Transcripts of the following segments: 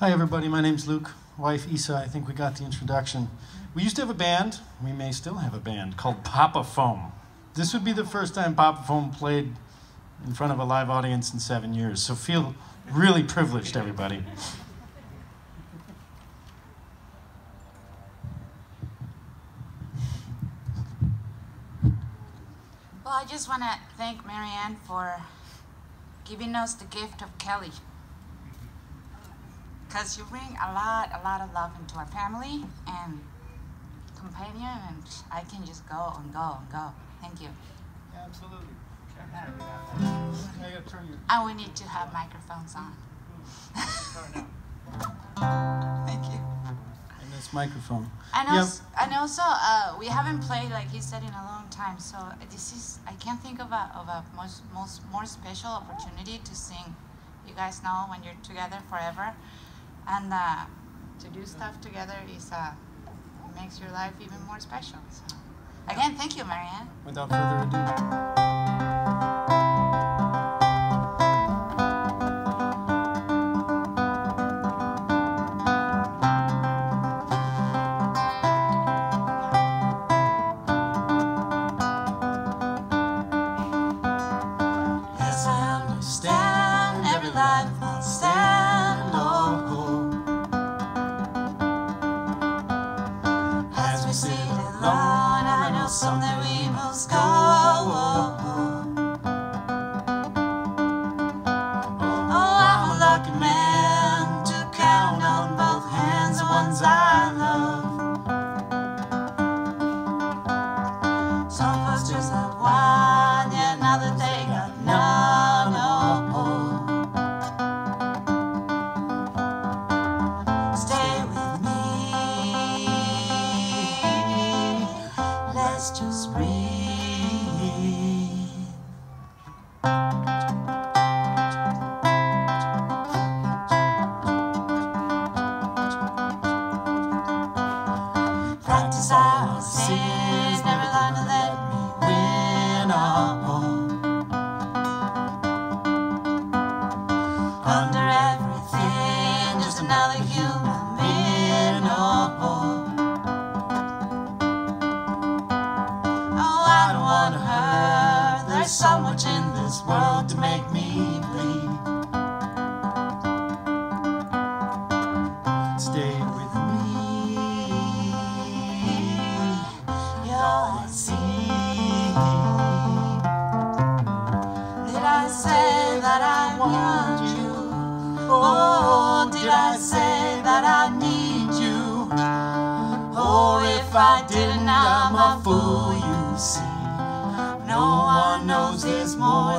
Hi, everybody. My name's Luke. Wife Isa. I think we got the introduction. We used to have a band. We may still have a band called Papafoam. This would be the first time Papafoam played in front of a live audience in seven years. So feel really privileged, everybody. Well, I just want to thank Marianne for giving us the gift of Kelly. Because you bring a lot, a lot of love into our family and companion, and I can just go and go and go. Thank you. Absolutely. And we need to have microphones on. Thank you. And this microphone. And Yep. also, and also uh, we haven't played like he said in a long time. So this is I can't think of a of a most, most more special opportunity to sing. You guys know when you're together forever, and uh, to do stuff together is uh, makes your life even more special. So again, thank you, Marianne. Without further ado. Alone, I know someday we must go. Just breathe. Practice our sins, never learn to let me win. Oh, so much in this world to make me bleed. Stay with me. I see. Did I say that I want you? Oh, did I say that I need you? Oh, if I didn't, I'm a fool, knows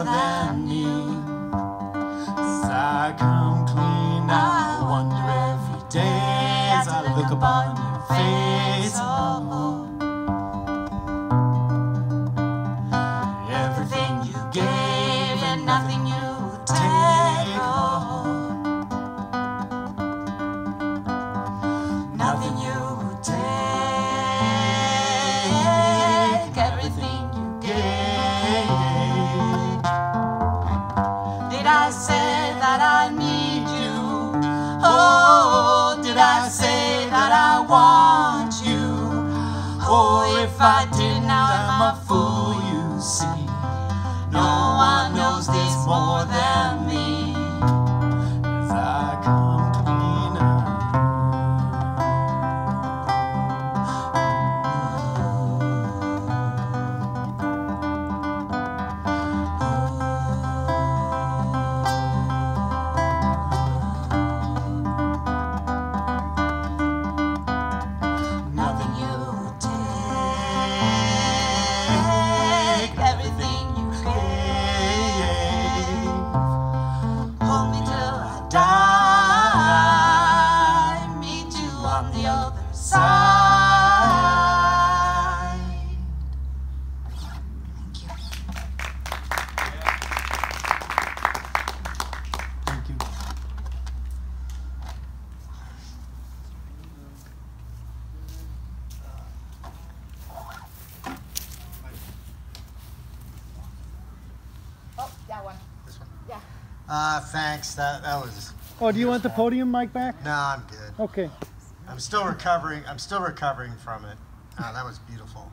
want you? Oh, if I did, now I'm a fool, you see. No one knows this more than Uh, thanks. That that was Oh, do you want the podium mic back? No, I'm good. Okay. I'm still recovering. I'm still recovering from it. Uh, that was beautiful.